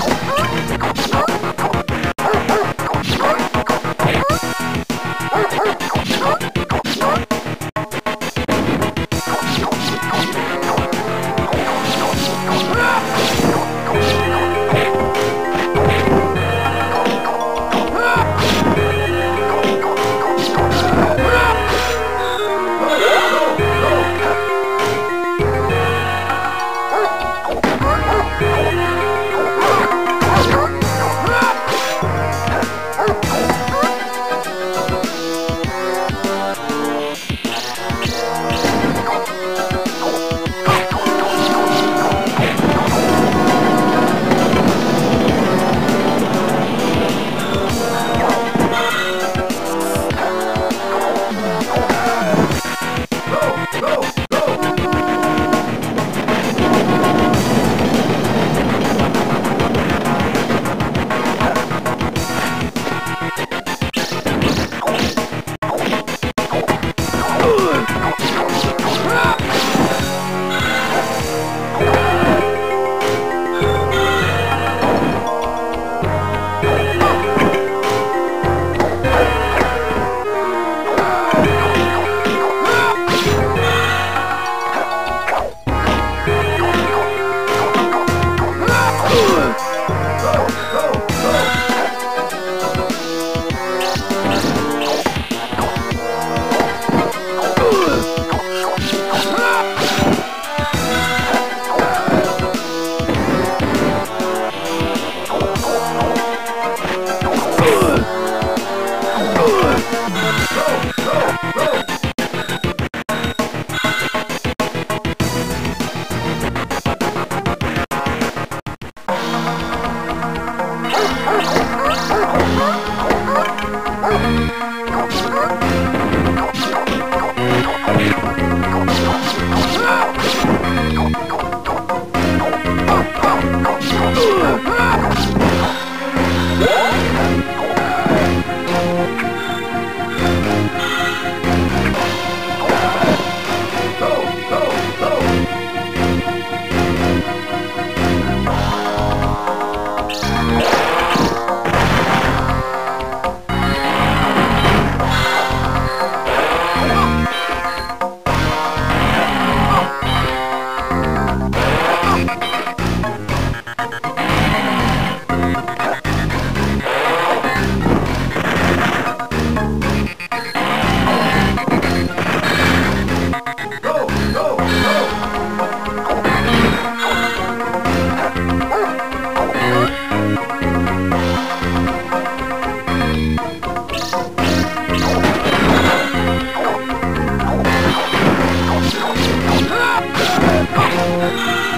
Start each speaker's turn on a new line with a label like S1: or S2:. S1: Oh, my God. Thank you.